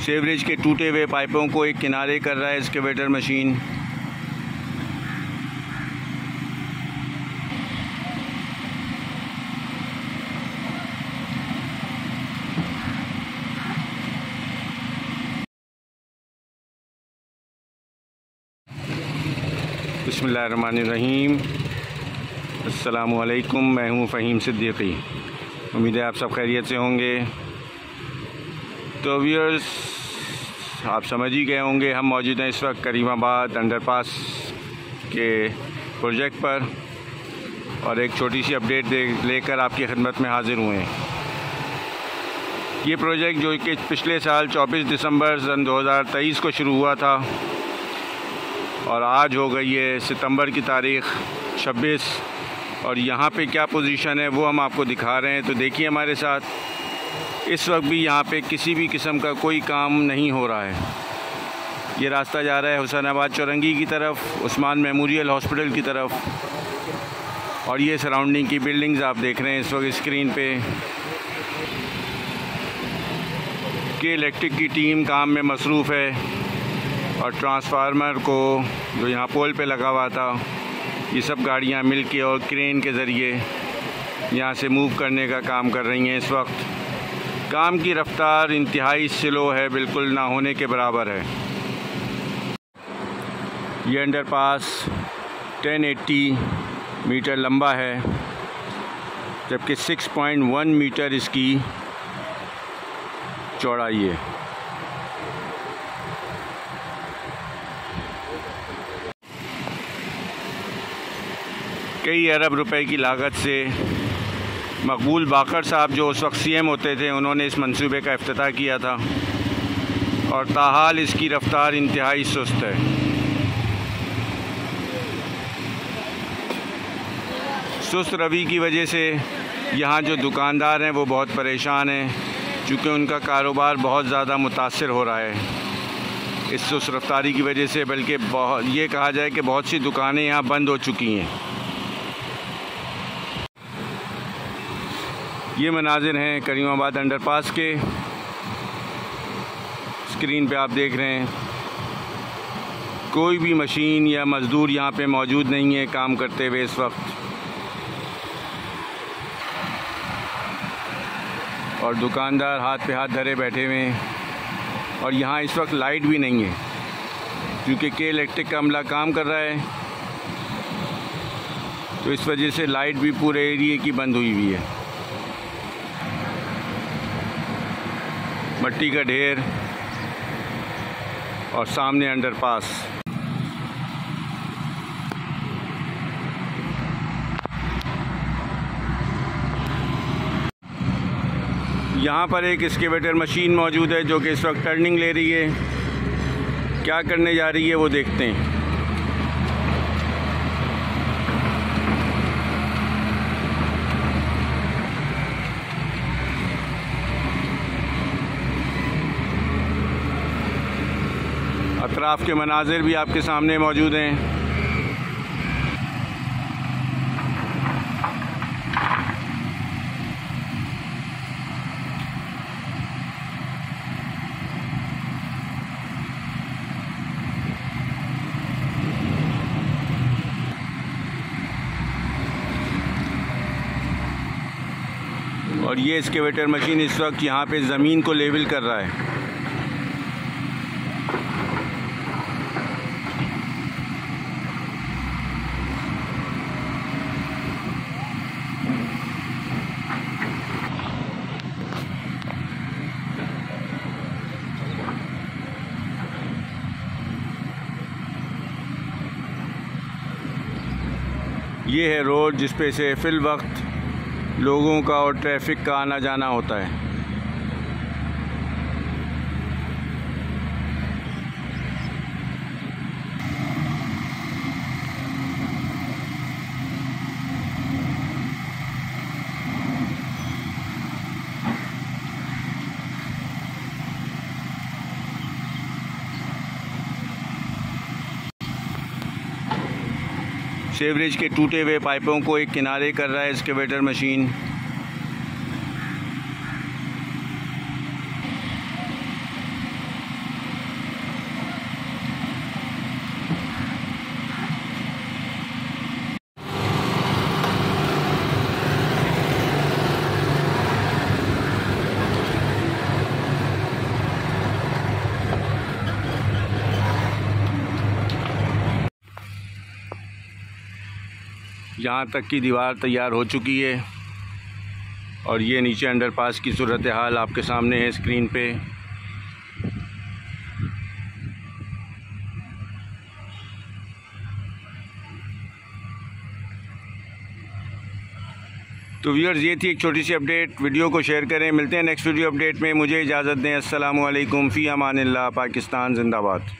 Sewerage के टूटे हुए पाइपों को एक किनारे कर रहा है इसकेवेटर मशीन। बसमीम अल्लाम मैं हूँ फ़हीम सिद्दीकी। उम्मीद है आप सब खैरियत से होंगे। तो व्यूअर्स आप समझ ही गए होंगे, हम मौजूद हैं इस वक्त करीमाबाद अंडरपास के प्रोजेक्ट पर और एक छोटी सी अपडेट लेकर आपकी खिदमत में हाज़िर हुए हैं। ये प्रोजेक्ट जो कि पिछले साल 24 दिसंबर सन 2023 को शुरू हुआ था और आज हो गई है सितंबर की तारीख़ 26 और यहाँ पे क्या पोजीशन है वो हम आपको दिखा रहे हैं। तो देखिए हमारे साथ इस वक्त भी यहाँ पे किसी भी किस्म का कोई काम नहीं हो रहा है। ये रास्ता जा रहा है हुसैनाबाद चौरंगी की तरफ़, उस्मान मेमोरियल हॉस्पिटल की तरफ़। और ये सराउंडिंग की बिल्डिंग्स आप देख रहे हैं इस वक्त स्क्रीन पे। कि इलेक्ट्रिक की टीम काम में मसरूफ़ है और ट्रांसफार्मर को जो यहाँ पोल पे लगा हुआ था, ये सब गाड़ियाँ मिल के और क्रेन के ज़रिए यहाँ से मूव करने का काम कर रही हैं इस वक्त। काम की रफ्तार इंतहाई स्लो है, बिल्कुल ना होने के बराबर है। ये अंडर पास 1080 मीटर लंबा है, जबकि 6.1 मीटर इसकी चौड़ाई है। कई अरब रुपए की लागत से मकबूल बाकर साहब जो उस वक्त सी एम होते थे, उन्होंने इस मंसूबे का अफ्ताह किया था। और ताहाल इसकी रफ्तार इंतहाई सुस्त है। सुस्त रवि की वजह से यहाँ जो दुकानदार हैं, वो बहुत परेशान हैं, चूँकि उनका कारोबार बहुत ज़्यादा मुतासर हो रहा है। इस सुस्त रफ्तारी की वजह से, बल्कि बहुत, ये कहा जाए कि बहुत सी दुकानें यहाँ बंद हो चुकी हैं। ये मनाजिर हैं करीमाबाद अंडरपास के। स्क्रीन पे आप देख रहे हैं। कोई भी मशीन या मज़दूर यहाँ पे मौजूद नहीं है काम करते हुए इस वक्त। और दुकानदार हाथ पे हाथ धरे बैठे हुए हैं। और यहाँ इस वक्त लाइट भी नहीं है, क्योंकि के इलेक्ट्रिक का अमला काम कर रहा है। तो इस वजह से लाइट भी पूरे एरिए की बंद हुई हुई है। मट्टी का ढेर और सामने अंडरपास। यहाँ पर एक स्केवेटर मशीन मौजूद है जो कि इस वक्त टर्निंग ले रही है। क्या करने जा रही है वो देखते हैं। अतराफ़ के मनाजिर भी आपके सामने मौजूद हैं। और ये इसके मशीन इस वक्त यहाँ पे ज़मीन को लेवल कर रहा है। ये है रोड जिस पे से फिल वक्त लोगों का और ट्रैफ़िक का आना जाना होता है। सेवरेज के टूटे हुए पाइपों को एक किनारे कर रहा है एक्सकेवेटर मशीन। यहाँ तक की दीवार तैयार हो चुकी है और ये नीचे अंडरपास की सूरत हाल आपके सामने है स्क्रीन पे। तो व्यूअर्स ये थी एक छोटी सी अपडेट वीडियो को शेयर करें। मिलते हैं नेक्स्ट वीडियो अपडेट में। मुझे इजाज़त दें। वालेकुम फ़ी अमान पाकिस्तान जिंदाबाद।